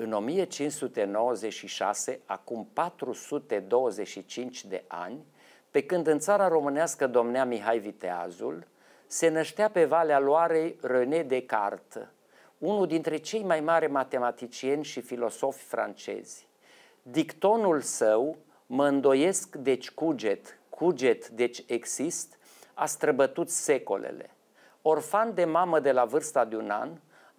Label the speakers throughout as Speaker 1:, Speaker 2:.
Speaker 1: În 1596, acum 425 de ani, pe când în țara românească domnea Mihai Viteazul, se năștea pe Valea Loarei René Descartes, unul dintre cei mai mari matematicieni și filosofi francezi. Dictonul său, mă îndoiesc deci cuget, cuget deci exist, a străbătut secolele. Orfan de mamă de la vârsta de un an,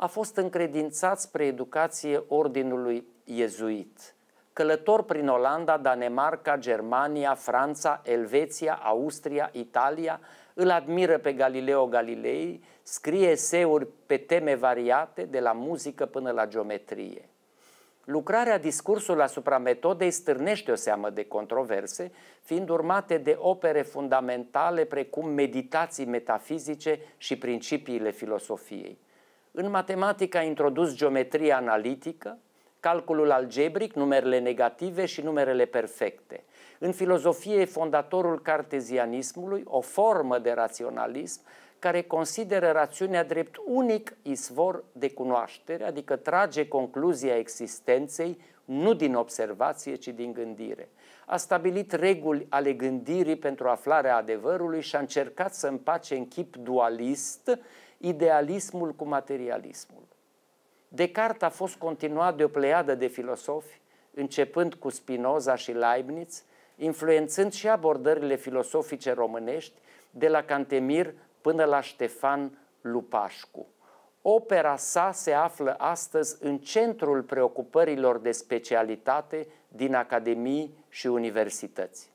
Speaker 1: a fost încredințat spre educație ordinului iezuit. Călător prin Olanda, Danemarca, Germania, Franța, Elveția, Austria, Italia, îl admiră pe Galileo Galilei, scrie eseuri pe teme variate, de la muzică până la geometrie. Lucrarea Discursul asupra metodei stârnește o seamă de controverse, fiind urmate de opere fundamentale precum meditații metafizice și principiile filosofiei. În matematică a introdus geometria analitică, calculul algebric, numerele negative și numerele perfecte. În filozofie e fondatorul cartezianismului, o formă de raționalism care consideră rațiunea drept unic isvor de cunoaștere, adică trage concluzia existenței nu din observație, ci din gândire. A stabilit reguli ale gândirii pentru aflarea adevărului și a încercat să împace în chip dualist idealismul cu materialismul. Descartes a fost continuat de o pleiadă de filosofi, începând cu Spinoza și Leibniz, influențând și abordările filosofice românești, de la Cantemir până la Ștefan Lupașcu. Opera sa se află astăzi în centrul preocupărilor de specialitate din academii și universități.